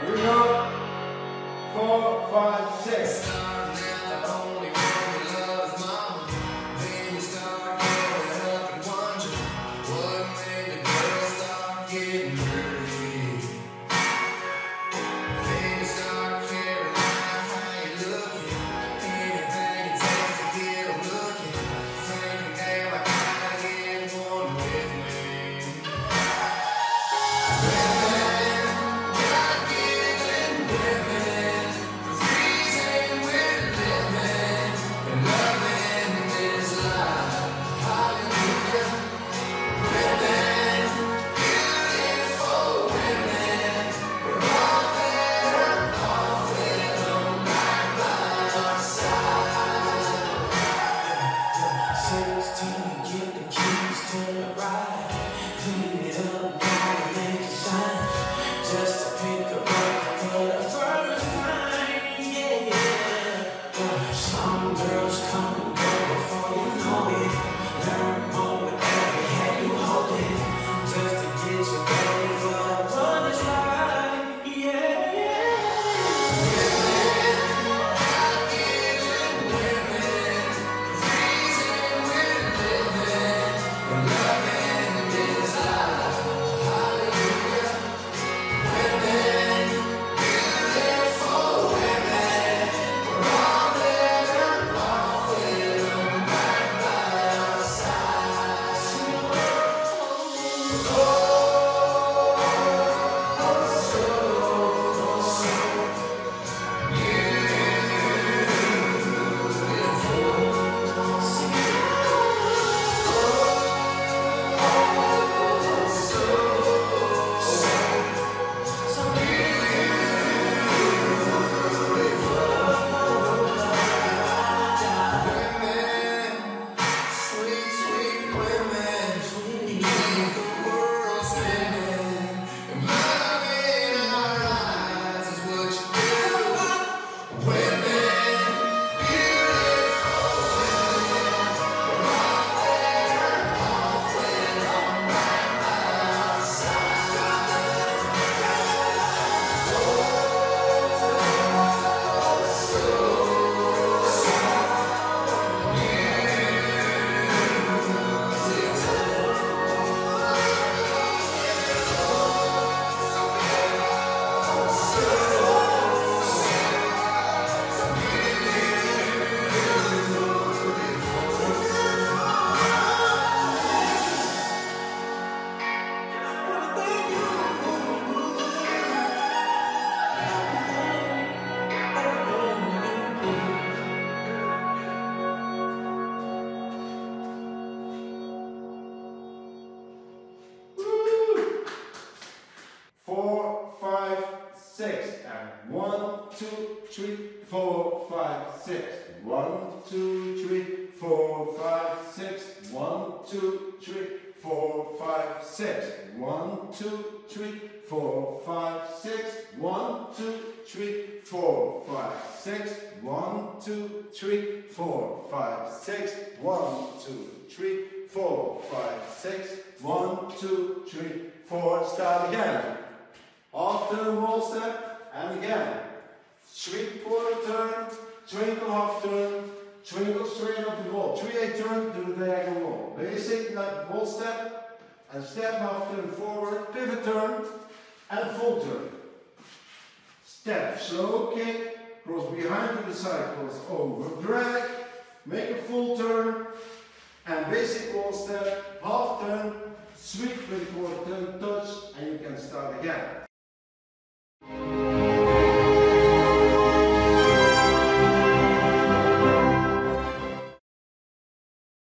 Here we go. Four, five, six. Three, four, five, six. One, two, three, four, five, six. One, two, three, four, five, six. One, two, three, four, five, six. One, two, three, four, five, six. One, two, three, four, five, six. One, two, three, four, five, six. One, two, three, four. Start again. Off the wall step and again. Sweep quarter turn, twinkle half turn, twinkle straight up the wall. Three eight turn to the diagonal wall. Basic like wall step and step half turn forward, pivot turn and full turn. Step, slow kick, cross behind to the side, cross over, drag, make a full turn and basic wall step, half turn, sweep with quarter turn, touch and you can start again.